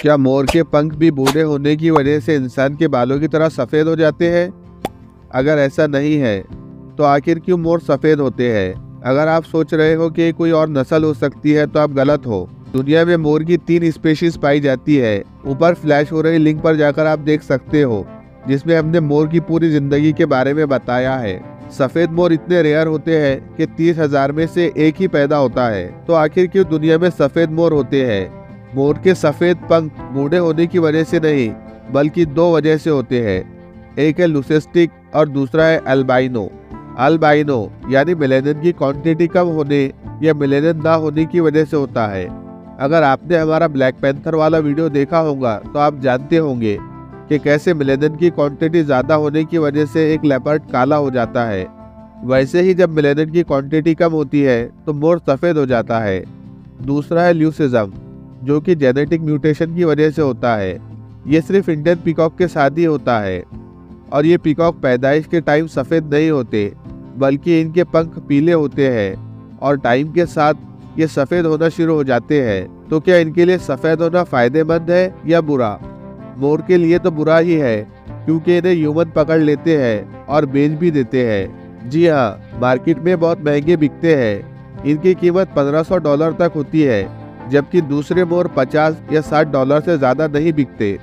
क्या मोर के पंख भी बूढ़े होने की वजह से इंसान के बालों की तरह सफ़ेद हो जाते हैं? अगर ऐसा नहीं है तो आखिर क्यों मोर सफ़ेद होते हैं? अगर आप सोच रहे हो कि कोई और नस्ल हो सकती है तो आप गलत हो। दुनिया में मोर की तीन स्पेशीज पाई जाती है। ऊपर फ्लैश हो रही लिंक पर जाकर आप देख सकते हो, जिसमें हमने मोर की पूरी ज़िंदगी के बारे में बताया है। सफ़ेद मोर इतने रेयर होते हैं कि तीस हज़ार में से एक ही पैदा होता है। तो आखिर क्यों दुनिया में सफ़ेद मोर होते हैं? मोर के सफ़ेद पंख बूढ़े होने की वजह से नहीं, बल्कि दो वजह से होते हैं। एक है लुसेस्टिक और दूसरा है अल्बाइनो। अल्बाइनो, यानी मिलेनियन की क्वांटिटी कम होने या मिलेनियन ना होने की वजह से होता है। अगर आपने हमारा ब्लैक पैंथर वाला वीडियो देखा होगा तो आप जानते होंगे कि कैसे मिलेनियन की क्वांटिटी ज़्यादा होने की वजह से एक लेपर्ड काला हो जाता है। वैसे ही जब मिलेनियन की क्वांटिटी कम होती है तो मोर सफ़ेद हो जाता है। दूसरा है ल्यूसिज्म जो कि जेनेटिक म्यूटेशन की वजह से होता है। ये सिर्फ़ इंडियन पिकॉक के साथ ही होता है। और ये पिकॉक पैदाइश के टाइम सफ़ेद नहीं होते, बल्कि इनके पंख पीले होते हैं। और टाइम के साथ ये सफ़ेद होना शुरू हो जाते हैं। तो क्या इनके लिए सफ़ेद होना फ़ायदेमंद है या बुरा? मोर के लिए तो बुरा ही है, क्योंकि इन्हें ह्यूमन पकड़ लेते हैं और बेच भी देते हैं। जी हाँ मार्केट में बहुत महँगे बिकते हैं। इनकी कीमत 1500 डॉलर तक होती है। जबकि दूसरे मोर 50 या 60 डॉलर से ज़्यादा नहीं बिकते।